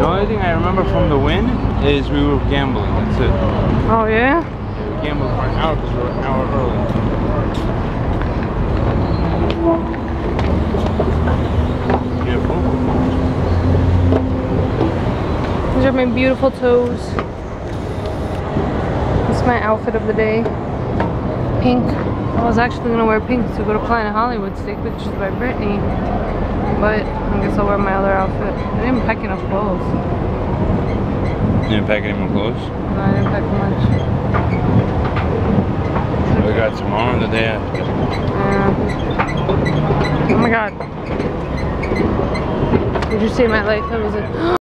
The only thing I remember from the win is we were gambling. That's it. Oh yeah? We gambled for an hour because we were an hour early. Beautiful. These are my beautiful toes. This is my outfit of the day. Pink. I was actually gonna wear pink to go to Planet Hollywood to take pictures by Britney. But I guess I'll wear my other outfit. I didn't pack enough clothes. You didn't pack any more clothes? No, I didn't pack much. We got tomorrow and the day after. Yeah. Oh my god. Did you see my life? That was it.